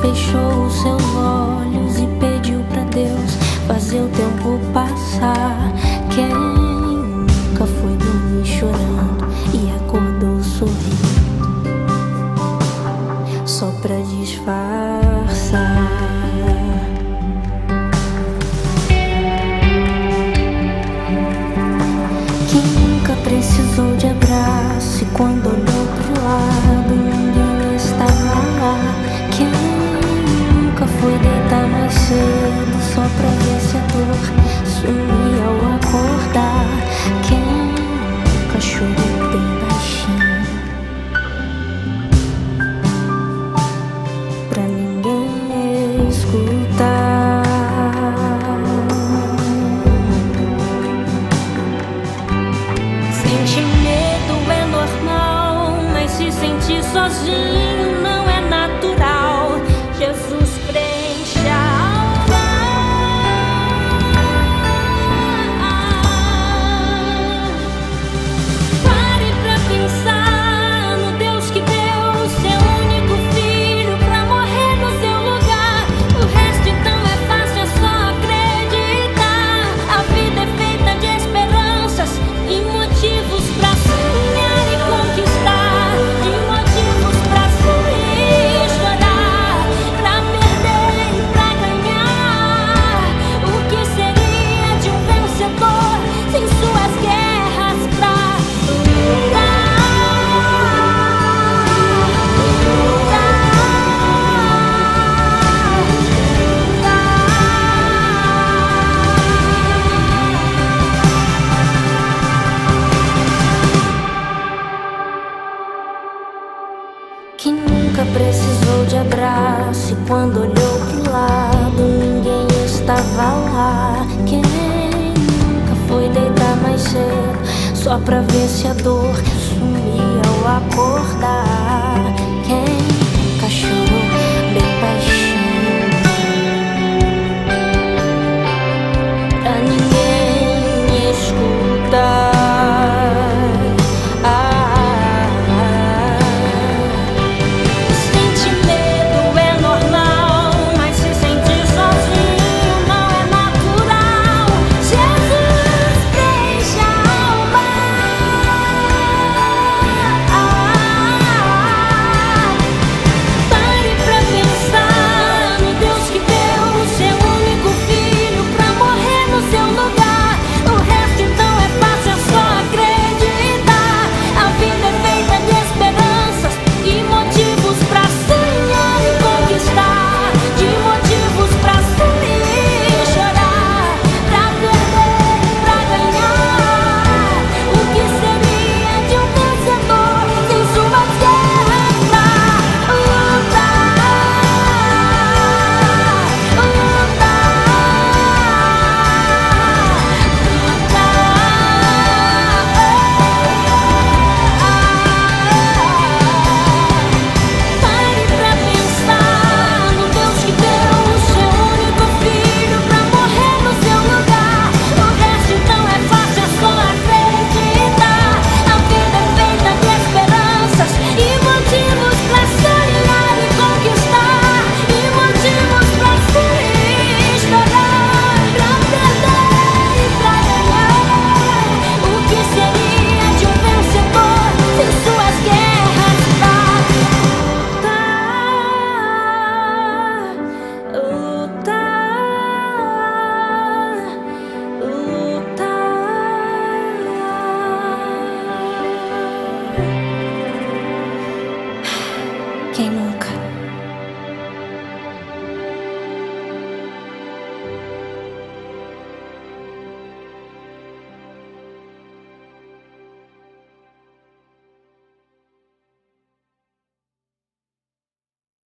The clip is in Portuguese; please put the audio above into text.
fechou os seus escutar. Sentir medo é normal, mas se sentir sozinho. que nunca precisou de abraço e quando olhou pro lado ninguém estava lá. Quem nunca foi deitar mais cedo só pra ver se a dor sumia ao acordar.